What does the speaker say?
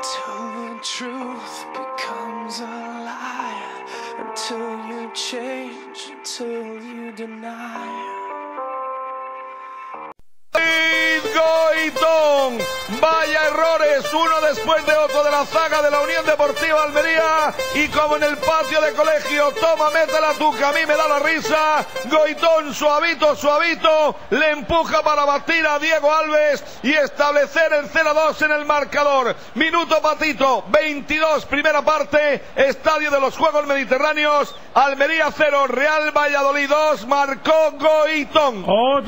Until the truth becomes a lie. Until you change, until you deny. Vaya errores, uno después de otro de la zaga de la Unión Deportiva Almería. Y como en el patio de colegio, toma, mete la tuca, a mí me da la risa. Goitón, suavito, suavito, le empuja para batir a Diego Alves y establecer el 0-2 en el marcador. Minuto patito, 22, primera parte, Estadio de los Juegos Mediterráneos. Almería 0, Real Valladolid 2, marcó Goitón.